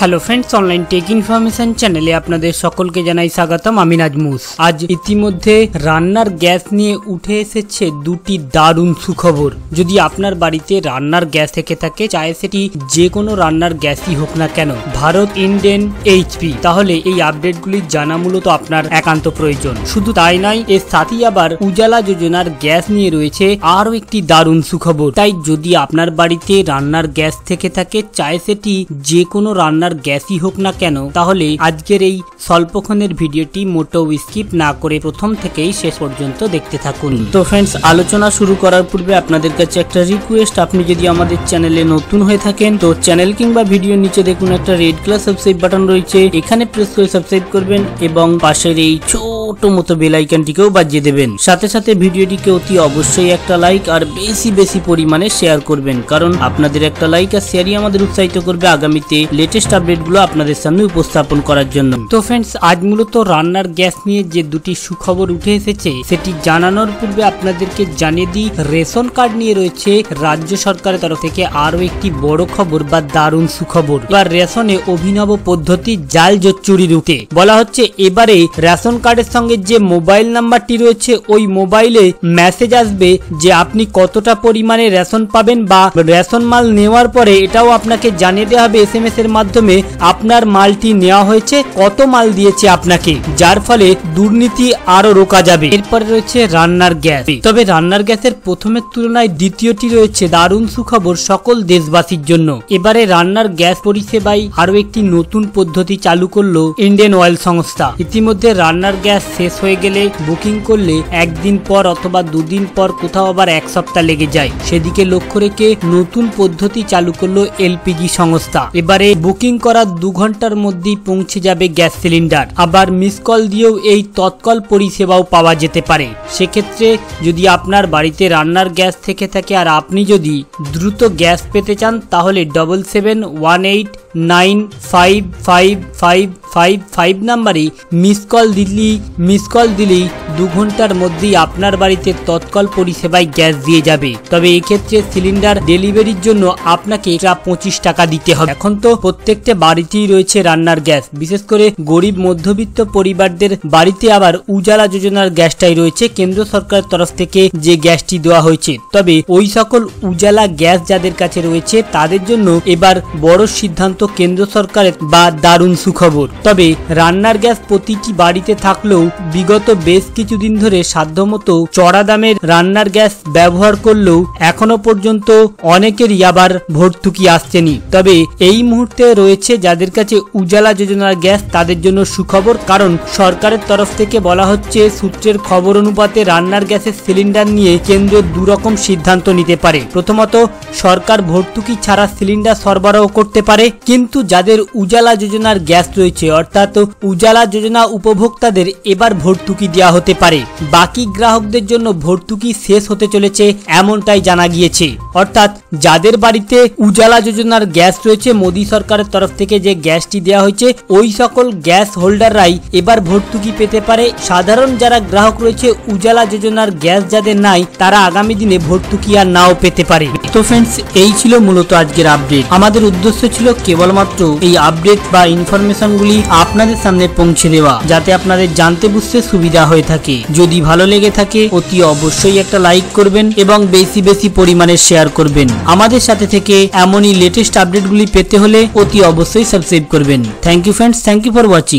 Hello friends online tech information চ্যানেলে আপনাদের সকলকে জানাই স্বাগতম, আমি নাজমুস। আজ ইতিমধ্যে রান্নার গ্যাস নিয়ে উঠে এসেছে দুটি দারুণ সুখবর। যদি আপনার বাড়িতে রান্নার গ্যাস থেকে থাকে, চায় সেটি যে কোনো রান্নার গ্যাসই হোক না কেন। ভারত ইন্ডেন এইচপি তাহলে এই আপডেটগুলি জানা মূলত আপনার একান্ত প্রয়োজন। শুধু তাই নয়, এর সাথেই আবার উজালা যোজনার গ্যাস নিয়ে রয়েছে আরও একটি দারুণ সুখবর। তাই যদি আপনার বাড়িতে রান্নার গ্যাস থেকে থাকে, চায় সেটি যে কোনো রান্নার গ্যাসই হোক না কেন, তাহলে আজকের এই স্বল্পক্ষণের ভিডিওটি মোটেও স্কিপ না করে প্রথম থেকেই শেষ পর্যন্ত দেখতে থাকুন। তো ফ্রেন্ডস আলোচনা শুরু করার পূর্বে আপনাদের কাছে একটা রিকোয়েস্ট আপনি যদি আমাদের চ্যানেলে নতুন হয়ে থাকেন, তো চ্যানেল কিংবা ভিডিও নিচে দেখুন একটা রেড কালার সাবস্ক্রাইব বাটন রয়েছে। এখানে প্রেস করে সাবস্ক্রাইব করবেন এবং পাশের এই ছোট মতো বেল আইকনটিকেও বাজিয়ে দেবেন। সাথে সাথে ভিডিওটিকে অতি অবশ্যই একটা লাইক আর বেশি বেশি পরিমাণে শেয়ার করবেন। কারণ আপনাদের একটা লাইক আর শেয়ারই আমাদের উৎসাহিত করবে আগামীতে লেটেস্ট আপডেটগুলো আপনাদের সামনে উপস্থাপন করার জন্য। তো ফ্রেন্ডস আজ মূলত রান্নার গ্যাস নিয়ে যে দুটি সুখবর উঠে এসেছে, সেটি জানানোর পূর্বে আপনাদেরকে জানিয়ে দিই, রেশন কার্ড নিয়ে রয়েছে রাজ্য সরকারের তরফ থেকে আরও একটি বড় খবর বা দারুণ সুখবর। এবার রেশনে অভিনব পদ্ধতি জাল জোট চুরি রুখতে বলা হচ্ছে, এবারে রেশন কার্ডের সঙ্গে যে মোবাইল নাম্বারটি রয়েছে, ওই মোবাইলে মেসেজ আসবে যে আপনি কতটা পরিমাণে রেশন পাবেন বা রেশন মাল নেওয়ার পরে এটাও আপনাকে জানিয়ে দেওয়া হবে এস এম এর মাধ্যমে আপনার মালটি নেওয়া হয়েছে, কত মাল দিয়েছে আপনাকে, যার ফলে দুর্নীতি আরও রোকা যাবে। এরপরে রয়েছে রান্নার গ্যাস। তবে রান্নার গ্যাসের প্রথমের তুলনায় দ্বিতীয়টি রয়েছে দারুণ সুখবর সকল দেশবাসীর জন্য। এবারে রান্নার গ্যাস পরিষেবায় আরও একটি নতুন পদ্ধতি চালু করল ইন্ডিয়ান অয়েল সংস্থা। ইতিমধ্যে রান্নার গ্যাস শেষ হয়ে গেলে বুকিং করলে একদিন পর অথবা দুদিন পর কোথাও আবার এক সপ্তাহ লেগে যায়। সেদিকে লক্ষ্য রেখে নতুন পদ্ধতি চালু করল এলপিজি সংস্থা। এবারে বুকিং করার দু ঘণ্টার মধ্যেই পৌঁছে যাবে গ্যাস সিলিন্ডার। আবার মিস কল দিয়েও এই তৎকাল পরিষেবাও পাওয়া যেতে পারে। সেক্ষেত্রে যদি আপনার বাড়িতে রান্নার গ্যাস থেকে থাকে আর আপনি যদি দ্রুত গ্যাস পেতে চান, তাহলে double seven one eight nine five five five five five নাম্বারে মিস কল দিলি মিস কল দিলেই দু ঘণ্টার মধ্যেই আপনার বাড়িতে তৎকাল পরিষেবায় গ্যাস দিয়ে যাবে। তবে এক্ষেত্রে সিলিন্ডার ডেলিভারির জন্য আপনাকে এক্সট্রা পঁচিশ টাকা দিতে হবে। এখন তো প্রত্যেকটা বাড়িতেই রয়েছে রান্নার গ্যাস। বিশেষ করে গরিব, মধ্যবিত্ত পরিবারদের বাড়িতে আবার উজালা যোজনার গ্যাসটাই রয়েছে। কেন্দ্র সরকারের তরফ থেকে যে গ্যাসটি দেওয়া হয়েছে। তবে ওই সকল উজালা গ্যাস যাদের কাছে রয়েছে, তাদের জন্য এবার বড় সিদ্ধান্ত কেন্দ্র সরকারের বা দারুণ সুখবর। তবে রান্নার গ্যাস প্রতিটি বাড়িতে থাকলেও বিগত বেশ কিছুদিন ধরে সাধ্যমতো চড়া দামের রান্নার গ্যাস ব্যবহার করলেও এখনও পর্যন্ত অনেকেরই আবার ভর্তুকি আসছেনি। তবে এই মুহূর্তে রয়েছে যাদের কাছে উজালা যোজনার গ্যাস তাদের জন্য সুখবর, কারণ সরকারের তরফ থেকে বলা হচ্ছে সূত্রের খবর অনুপাতে রান্নার গ্যাসের সিলিন্ডার নিয়ে কেন্দ্র দুরকম সিদ্ধান্ত নিতে পারে। প্রথমত, সরকার ভর্তুকি ছাড়া সিলিন্ডার সরবরাহ করতে পারে, কিন্তু যাদের উজালা যোজনার গ্যাস রয়েছে অর্থাৎ উজালা যোজনা উপভোক্তাদের এবার ভর্তুকি দেওয়া হতে পারে। বাকি গ্রাহকদের জন্য ভর্তুকি শেষ হতে চলেছে এমনটাই জানা গিয়েছে। অর্থাৎ যাদের বাড়িতে উজালা যোজনার গ্যাস রয়েছে, মোদী সরকারের তরফ থেকে যে গ্যাসটি দেওয়া হয়েছে, ওই সকল গ্যাস হোল্ডাররাই এবার ভর্তুকি পেতে পারে। সাধারণ যারা গ্রাহক রয়েছে, উজালা যোজনার গ্যাস যাদের নাই, তারা আগামী দিনে ভর্তুকি আর নাও পেতে পারে। তো ফ্রেন্ডস এই ছিল মূলত আজকের আপডেট আমাদের উদ্দেশ্য ছিল কেবলমাত্র এই আপডেট বা ইনফরমেশনগুলি আপনাদের সামনে পৌঁছে দেওয়া, যাতে আপনাদের জানতে বুঝতে সুবিধা হয়ে থাকে। যদি ভালো লেগে থাকে, অতি অবশ্যই একটা লাইক করবেন এবং বেশি বেশি পরিমাণে শেয়ার করবেন। আমাদের সাথে থেকে এমনই লেটেস্ট আপডেটগুলি পেতে হলে অতি অবশ্যই সাবস্ক্রাইব করবেন। Thank you friends thank you for watching